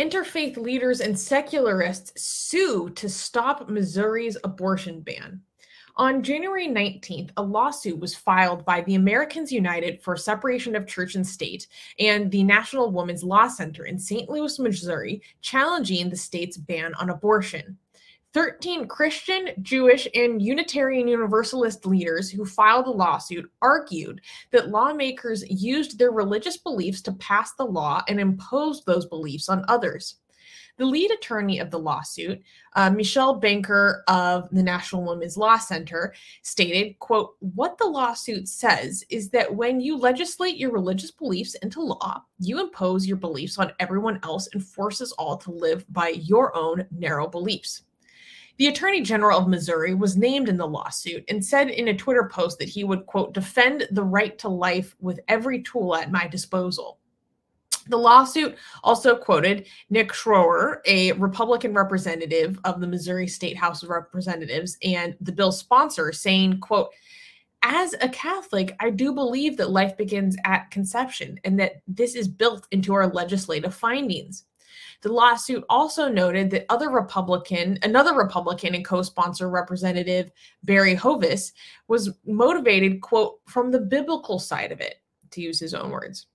Interfaith leaders and secularists sue to stop Missouri's abortion ban. On January 19th, a lawsuit was filed by the Americans United for Separation of Church and State and the National Women's Law Center in St. Louis, Missouri, challenging the state's ban on abortion. 13 Christian, Jewish, and Unitarian Universalist leaders who filed the lawsuit argued that lawmakers used their religious beliefs to pass the law and imposed those beliefs on others. The lead attorney of the lawsuit, uh, Michelle Banker of the National Women's Law Center, stated, quote, what the lawsuit says is that when you legislate your religious beliefs into law, you impose your beliefs on everyone else and force us all to live by your own narrow beliefs. The Attorney General of Missouri was named in the lawsuit and said in a Twitter post that he would, quote, defend the right to life with every tool at my disposal. The lawsuit also quoted Nick Schroer, a Republican representative of the Missouri State House of Representatives and the bill's sponsor, saying, quote, as a Catholic, I do believe that life begins at conception and that this is built into our legislative findings. The lawsuit also noted that other Republican, another Republican and co-sponsor representative Barry Hovis was motivated, quote, from the biblical side of it, to use his own words.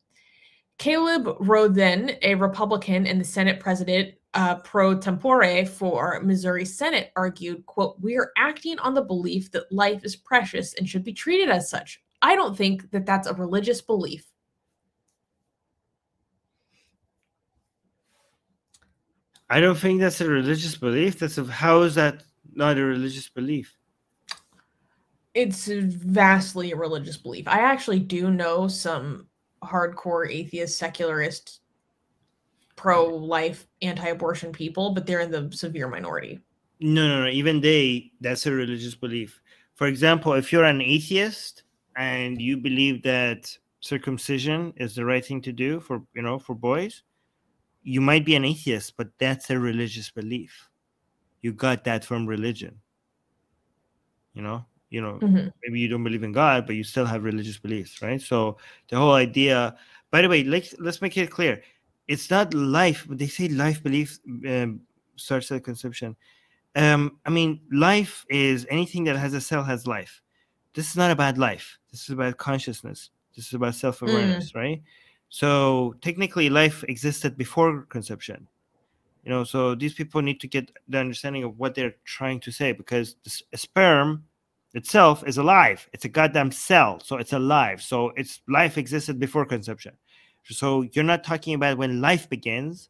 Caleb Rowden, a Republican and the Senate president uh, pro tempore for Missouri Senate, argued, quote, we are acting on the belief that life is precious and should be treated as such. I don't think that that's a religious belief. I don't think that's a religious belief. That's a, how is that not a religious belief? It's vastly a religious belief. I actually do know some hardcore atheist, secularist, pro life, anti abortion people, but they're in the severe minority. No, no, no. Even they, that's a religious belief. For example, if you're an atheist and you believe that circumcision is the right thing to do for, you know, for boys, you might be an atheist, but that's a religious belief. You got that from religion. You know, you know, mm-hmm. maybe you don't believe in God, but you still have religious beliefs, right? So the whole idea. By the way, let's let's make it clear. It's not life. but They say life belief um, starts at conception. Um, I mean, life is anything that has a cell has life. This is not about life. This is about consciousness. This is about self awareness, mm. right? So technically, life existed before conception. You know, so these people need to get the understanding of what they're trying to say because the sperm itself is alive. It's a goddamn cell, so it's alive. So its life existed before conception. So you're not talking about when life begins.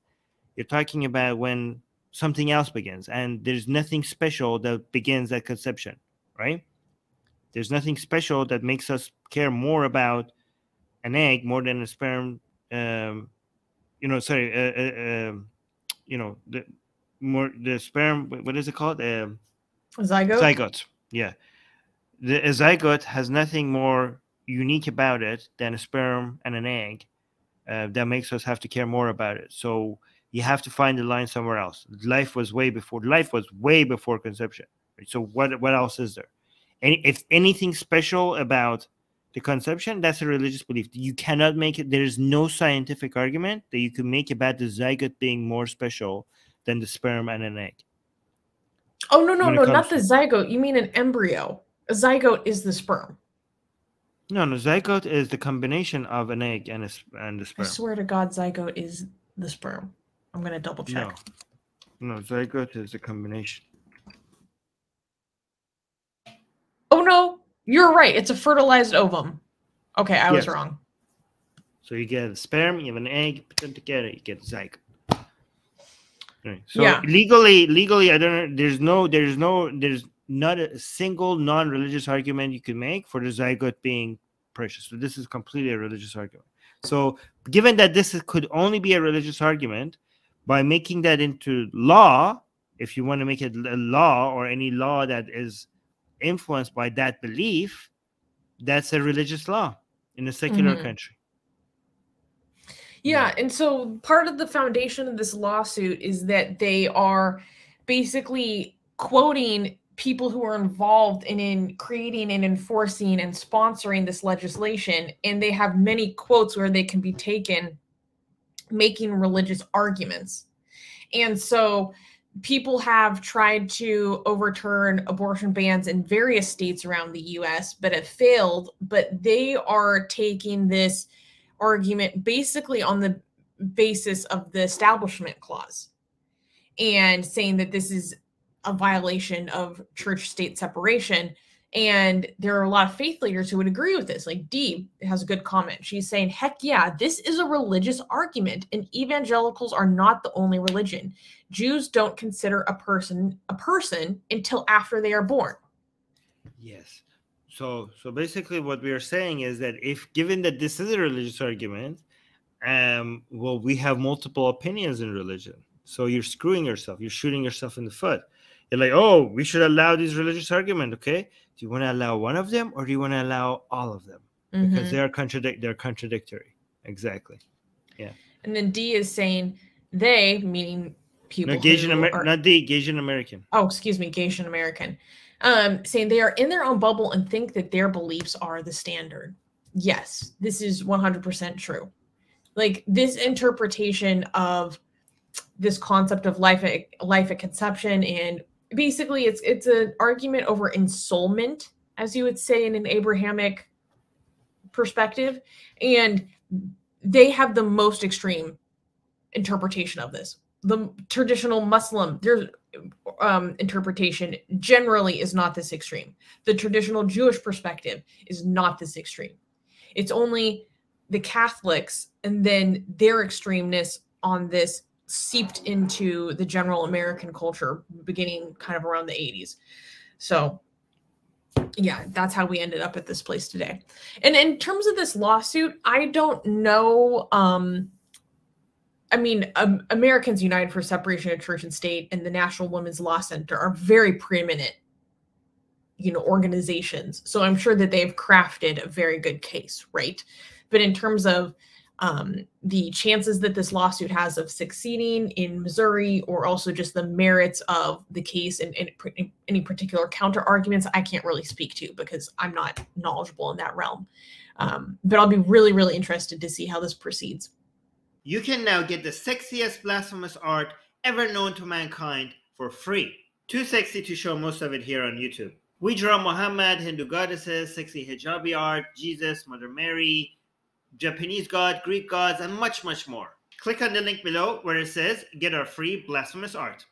You're talking about when something else begins, and there's nothing special that begins at conception, right? There's nothing special that makes us care more about an egg more than a sperm. Um, you know, sorry, uh, uh, um, you know, the more the sperm. What is it called? Um, zygote. Zygote. Yeah, the a zygote has nothing more unique about it than a sperm and an egg. Uh, that makes us have to care more about it. So you have to find the line somewhere else. Life was way before. Life was way before conception. Right? So what what else is there? Any if anything special about the conception, that's a religious belief. You cannot make it. There is no scientific argument that you can make about the zygote being more special than the sperm and an egg. Oh no no no, not the zygote. You mean an embryo? A zygote is the sperm. No, no, zygote is the combination of an egg and a and the sperm. I swear to God, zygote is the sperm. I'm gonna double check. No, no zygote is a combination. Oh no, you're right. It's a fertilized ovum. Okay, I was wrong. So you get a sperm, you have an egg, put them together, you get a zygote. Right. So yeah. legally, legally, I don't know. There's no, there's no, there's not a single non-religious argument you can make for the zygote being precious. So this is completely a religious argument. So given that this is, could only be a religious argument, by making that into law, if you want to make it a law or any law that is influenced by that belief, that's a religious law in a secular mm-hmm. country. Yeah, and so part of the foundation of this lawsuit is that they are basically quoting people who are involved in, in creating and enforcing and sponsoring this legislation and they have many quotes where they can be taken making religious arguments And so people have tried to overturn abortion bans in various states around the US, but it failed. But they are taking this argument basically on the basis of the Establishment Clause and saying that this is a violation of church state separation. And there are a lot of faith leaders who would agree with this. Like Dee has a good comment. She's saying, heck yeah, this is a religious argument, and evangelicals are not the only religion. Jews don't consider a person a person until after they are born. Yes. So so basically what we are saying is that if given that this is a religious argument, um, well, we have multiple opinions in religion. So you're screwing yourself, you're shooting yourself in the foot. You're like, oh, we should allow this religious argument, okay? do you want to allow one of them or do you want to allow all of them? Mm-hmm. because they are contradict they're contradictory. Exactly. Yeah. And then d is saying they meaning people no, Amer- are, not the Gasian American. Oh excuse me Gasian American. Um saying they are in their own bubble and think that their beliefs are the standard. Yes this is 100% true. Like this interpretation of this concept of life at life at conception and basically it's it's an argument over ensoulment as you would say in an abrahamic perspective and they have the most extreme interpretation of this. The traditional muslim their um, interpretation generally is not this extreme. The traditional jewish perspective is not this extreme. It's only the catholics and then their extremeness on this seeped into the general American culture beginning kind of around the 80s. So yeah, that's how we ended up at this place today. And in terms of this lawsuit, I don't know um I mean, um, Americans United for Separation of Church and State and the National Women's Law Center are very preeminent, you know, organizations. So I'm sure that they've crafted a very good case, right? But in terms of um, the chances that this lawsuit has of succeeding in Missouri, or also just the merits of the case and, and, any particular counter arguments, I can't really speak to because I'm not knowledgeable in that realm. Um, but I'll be really, really interested to see how this proceeds. You can now get the sexiest blasphemous art ever known to mankind for free. Too sexy to show most of it here on YouTube. We draw Muhammad, Hindu goddesses, sexy hijabi art, Jesus, Mother Mary, Japanese gods, Greek gods, and much, much more. Click on the link below where it says get our free blasphemous art.